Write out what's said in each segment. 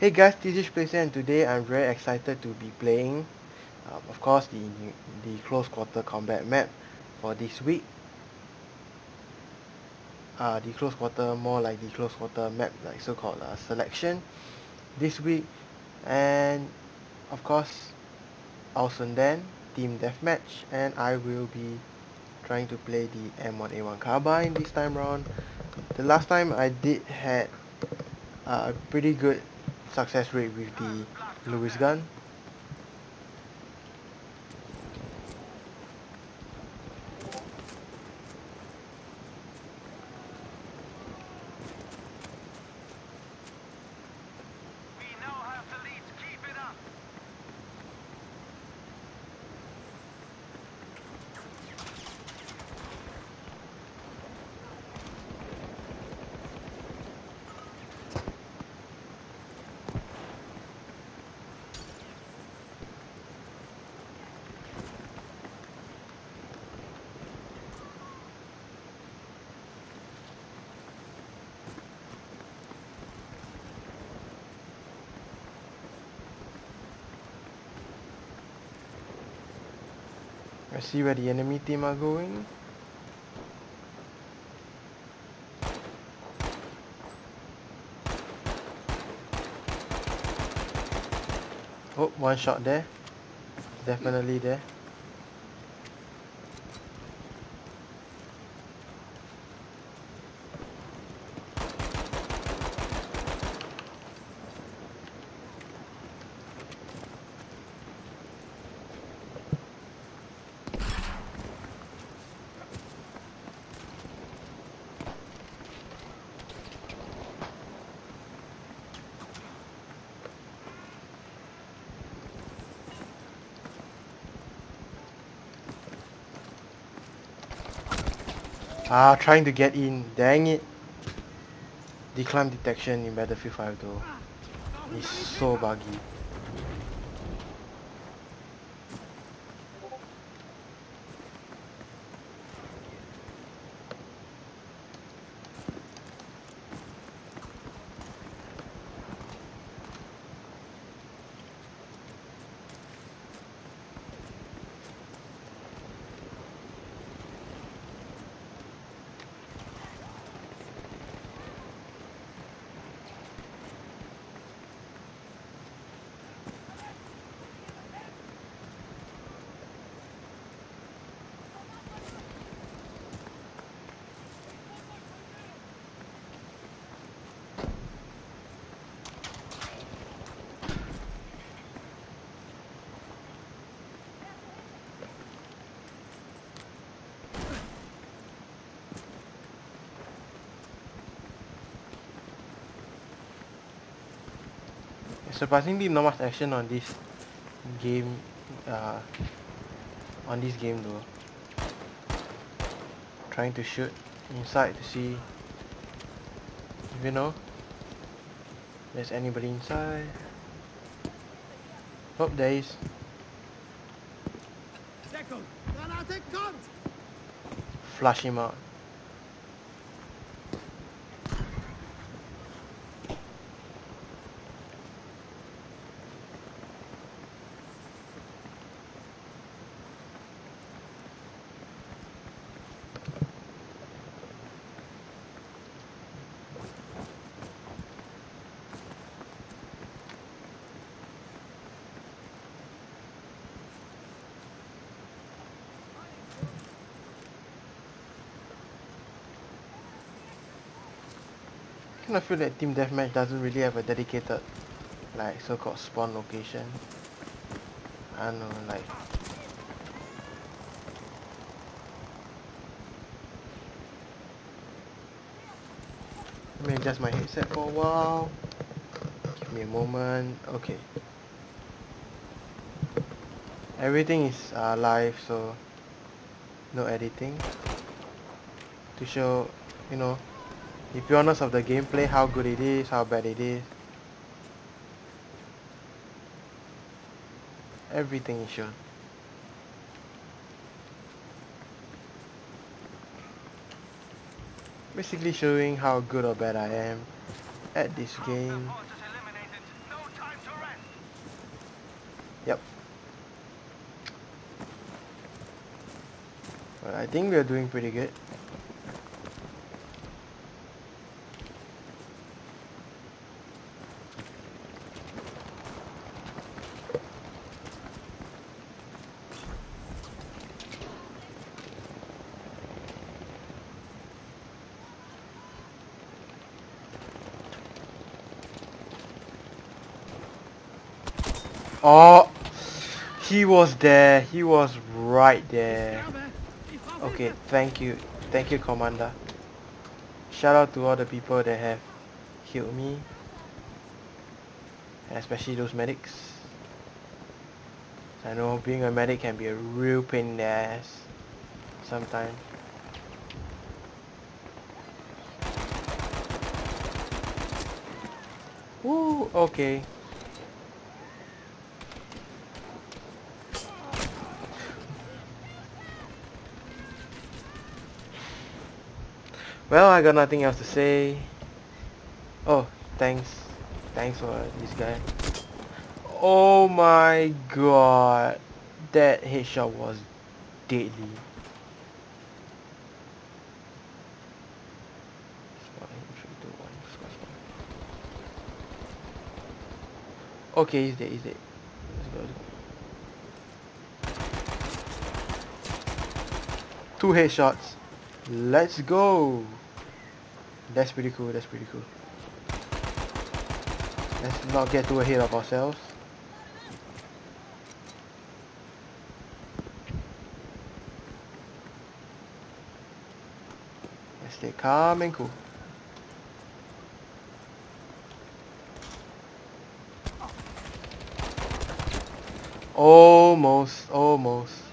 Hey guys, this is Placer and today I'm very excited to be playing, um, of course, the, the close quarter combat map for this week. Uh, the close quarter, more like the close quarter map, like so-called uh, selection this week. And of course, Al Sundan, Team Deathmatch, and I will be trying to play the M1A1 Carbine this time around. The last time I did had uh, a pretty good success rate with the Lewis gun. I see where the enemy team are going. Oh, one shot there. Definitely there. Ah, trying to get in. Dang it. Decline detection in Battlefield 5 though. It's so buggy. Surprisingly not much action on this game uh, on this game though. Trying to shoot inside to see if you know there's anybody inside. Hope there is. Flush him out kind of feel that Team Deathmatch doesn't really have a dedicated like so-called spawn location. I don't know, like Let me adjust my headset for a while. Give me a moment. Okay. Everything is uh, live, so no editing. To show, you know, the pureness of the gameplay, how good it is, how bad it is. Everything is shown. Basically showing how good or bad I am at this game. Yep. But I think we're doing pretty good. Oh, he was there. He was right there. Okay, thank you. Thank you, Commander. Shout out to all the people that have healed me. Especially those medics. I know being a medic can be a real pain in the ass sometimes. Woo, okay. Well, I got nothing else to say. Oh, thanks. Thanks for this guy. Oh my god. That headshot was deadly. Okay, he's dead, he's dead. Let's go. Two headshots. Let's go. That's pretty cool, that's pretty cool. Let's not get too ahead of ourselves. Let's stay calm and cool. Almost, almost.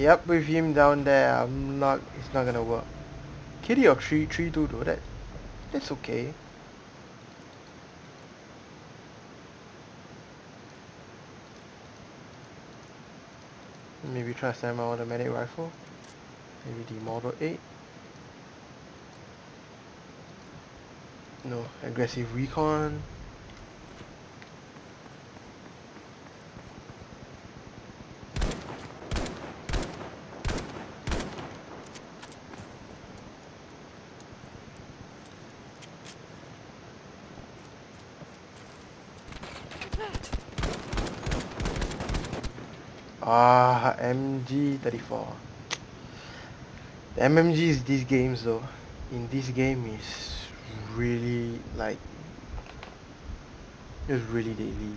Yep, with him down there, I'm not. It's not gonna work. Kitty of three, three two though. That, that's okay. Maybe try semi automatic rifle. Maybe the Model 8. No, aggressive recon. Ah, MG34. The MMGs these games though, in this game is really like, it's really deadly.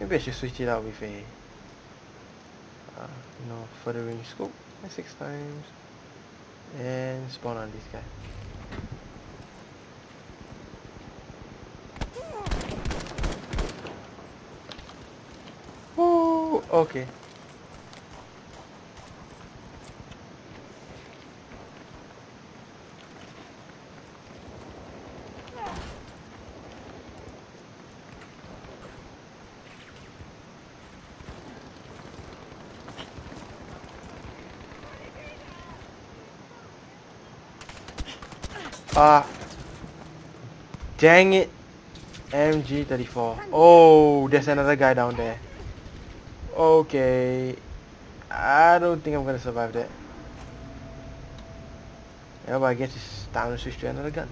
Maybe I should switch it out with a, uh, you know, further range scope, six times, and spawn on this guy. Okay. Ah. Dang it. MG34. Oh, there's another guy down there. Okay. I don't think I'm gonna survive that. Yeah, but I guess it's time to switch to another gun.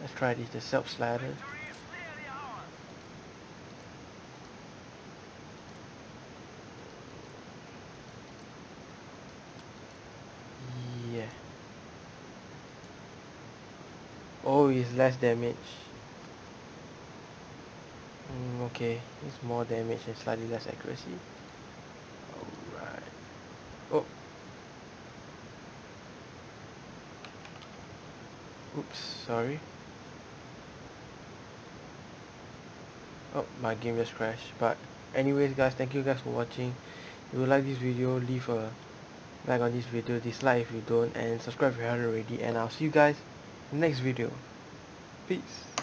Let's try this, the Selbstlader. Yeah. Oh, it's less damage. Okay, it's more damage and slightly less accuracy. Alright. Oh. Oops, sorry. Oh, my game just crashed. But anyways guys, thank you guys for watching. If you like this video, leave a like on this video, dislike if you don't, and subscribe if you haven't already. And I'll see you guys next video. Peace.